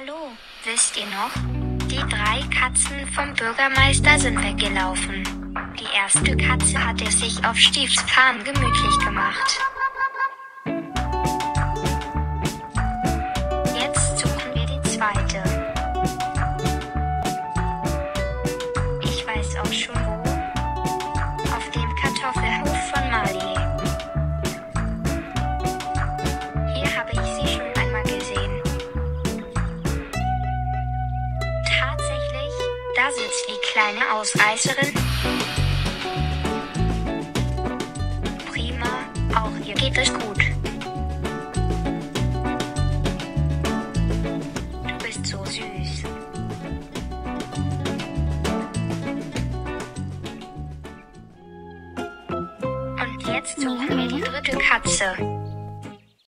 Hallo, wisst ihr noch? Die drei Katzen vom Bürgermeister sind weggelaufen. Die erste Katze hat es sich auf Stiefs Farm gemütlich gemacht. Da sitzt die kleine Ausreißerin. Prima, auch ihr geht es gut. Du bist so süß. Und jetzt suchen wir die dritte Katze.